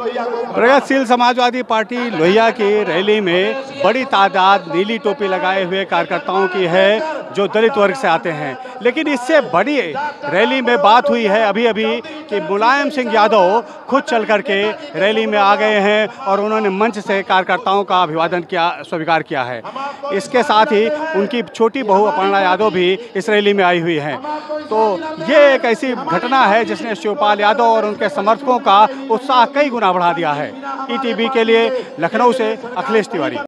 प्रगतिशील समाजवादी पार्टी लोहिया की रैली में बड़ी तादाद नीली टोपी लगाए हुए कार्यकर्ताओं की है, जो दलित वर्ग से आते हैं। लेकिन इससे बड़ी रैली में बात हुई है अभी अभी कि मुलायम सिंह यादव खुद चल करके रैली में आ गए हैं और उन्होंने मंच से कार्यकर्ताओं का अभिवादन किया, स्वीकार किया है। इसके साथ ही उनकी छोटी बहू अपर्णा यादव भी इस रैली में आई हुई हैं। तो ये एक ऐसी घटना है जिसने शिवपाल यादव और उनके समर्थकों का उत्साह कई गुना बढ़ा दिया है। ई के लिए लखनऊ से अखिलेश तिवारी।